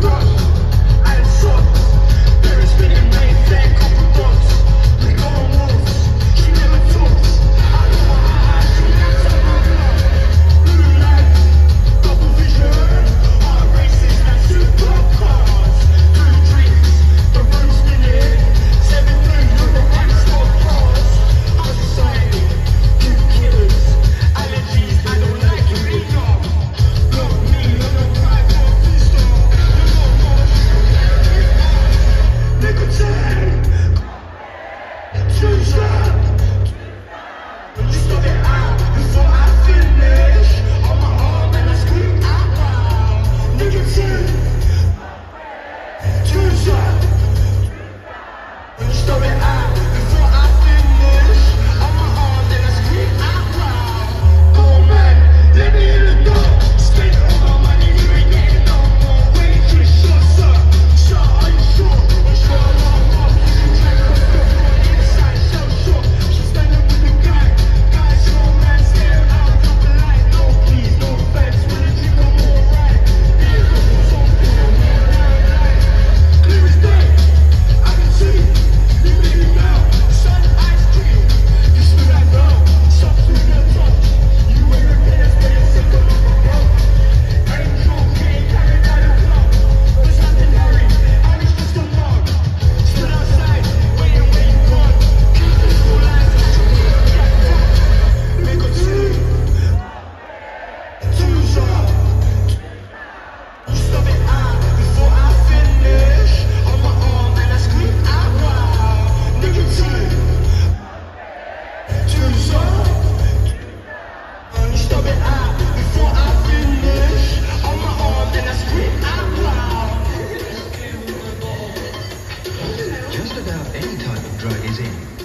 Just any type of drug is in.